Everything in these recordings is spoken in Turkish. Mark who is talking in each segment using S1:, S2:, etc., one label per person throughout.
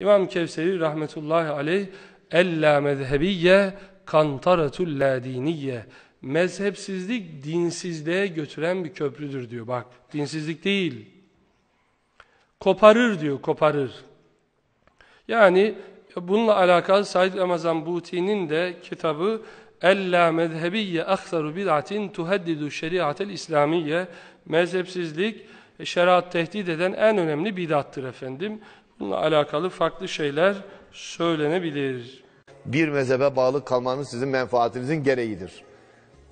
S1: İmam Kevseri rahmetullahi aleyh ella mezhebiyye kantaratul la diniye mezhepsizlik dinsizliğe götüren bir köprüdür diyor bak. Dinsizlik değil. Koparır diyor koparır. Yani bununla alakalı Said Ramazan Buti'nin de kitabı Ella mezhebiyye aksaru bid'atin tuheddidu şeriatel İslamiye mezhepsizlik şeriat tehdit eden en önemli bid'attır efendim. Bununla alakalı farklı şeyler söylenebilir.
S2: Bir mezhebe bağlı kalmanız sizin menfaatinizin gereğidir.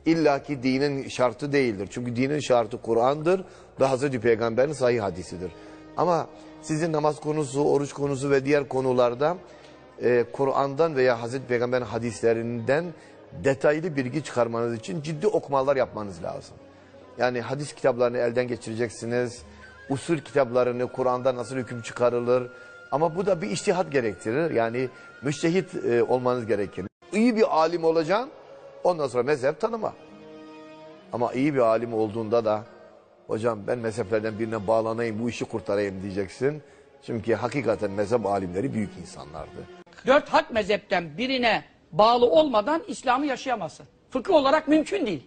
S2: İlla ki dinin şartı değildir. Çünkü dinin şartı Kur'an'dır ve Hazreti Peygamber'in sahih hadisidir. Ama sizin namaz konusu, oruç konusu ve diğer konularda e, Kur'an'dan veya Hazreti Peygamber'in hadislerinden detaylı bilgi çıkarmanız için ciddi okumalar yapmanız lazım. Yani hadis kitaplarını elden geçireceksiniz. Usul kitaplarını, Kur'an'da nasıl hüküm çıkarılır. Ama bu da bir iştihat gerektirir. Yani müştehit e, olmanız gerekir. İyi bir alim olacaksın, ondan sonra mezhep tanıma. Ama iyi bir alim olduğunda da hocam ben mezheplerden birine bağlanayım, bu işi kurtarayım diyeceksin. Çünkü hakikaten mezhep alimleri büyük insanlardı.
S3: Dört hak mezhepten birine bağlı olmadan İslam'ı yaşayamazsın. Fıkıh olarak mümkün değil.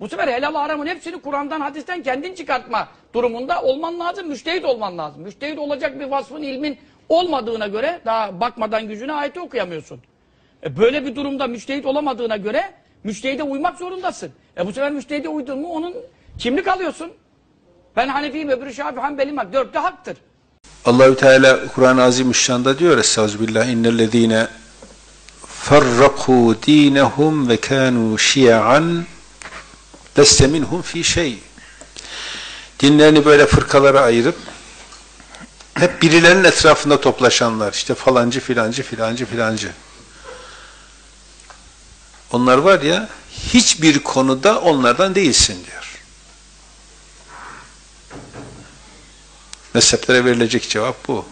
S3: Bu sefer helal haramın hepsini Kur'an'dan, hadisten kendin çıkartma durumunda olman lazım, müştehit olman lazım. Müştehit olacak bir vasfın, ilmin olmadığına göre daha bakmadan gücüne ayeti okuyamıyorsun. E böyle bir durumda müştehit olamadığına göre müştehide uymak zorundasın. E bu sefer müştehide uydun mu onun kimlik alıyorsun. Ben Hanefiyim, öbürü Şafii, Hanbeliyim. Bak dörtte haktır.
S4: Allahü Teala Kur'an-ı Azimüşşan'da diyor Estağfirullah innellezine farraku dinehum ve kanu şia'an leste minhum fi şey. Dinlerini böyle fırkalara ayırıp hep birilerinin etrafında toplaşanlar işte falancı filancı filancı filancı. Onlar var ya hiçbir konuda onlardan değilsin diyor. Mezheplere verilecek cevap bu.